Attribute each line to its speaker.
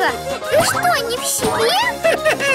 Speaker 1: Мишка, ты ну что, не в себе?